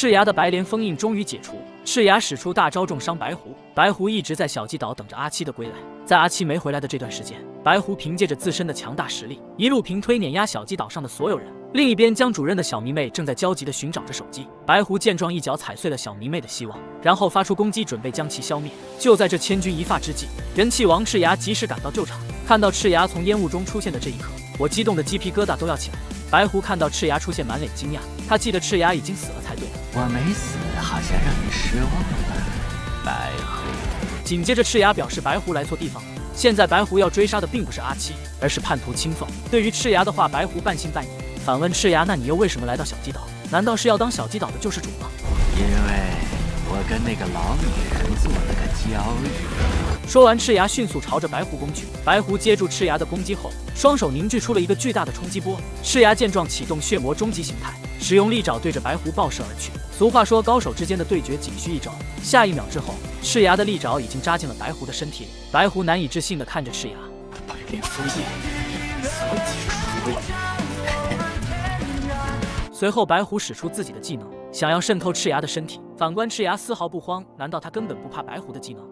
赤牙的白莲封印终于解除，赤牙使出大招重伤白狐。白狐一直在小鸡岛等着阿七的归来。在阿七没回来的这段时间，白狐凭借着自身的强大实力，一路平推碾压小鸡岛上的所有人。另一边，江主任的小迷妹正在焦急地寻找着手机。白狐见状，一脚踩碎了小迷妹的希望，然后发出攻击，准备将其消灭。就在这千钧一发之际，人气王赤牙及时赶到救场。看到赤牙从烟雾中出现的这一刻，我激动的鸡皮疙瘩都要起来了。白狐看到赤牙出现，满脸惊讶，他记得赤牙已经死了才对。我没死，好像让你失望了，白狐。紧接着，赤牙表示白狐来错地方了。现在白狐要追杀的并不是阿七，而是叛徒青凤。对于赤牙的话，白狐半信半疑。反问赤牙：“那你又为什么来到小鸡岛？难道是要当小鸡岛的救世主吗？”因为我跟那个老女人做了个交易。说完，赤牙迅速朝着白狐攻去。白狐接住赤牙的攻击后，双手凝聚出了一个巨大的冲击波。赤牙见状，启动血魔终极形态，使用利爪对着白狐爆射而去。俗话说，高手之间的对决仅需一招。下一秒之后，赤牙的利爪已经扎进了白狐的身体里。白狐难以置信地看着赤牙。白莲封印，早解除。随后，白狐使出自己的技能，想要渗透赤牙的身体。反观赤牙丝毫不慌，难道他根本不怕白狐的技能？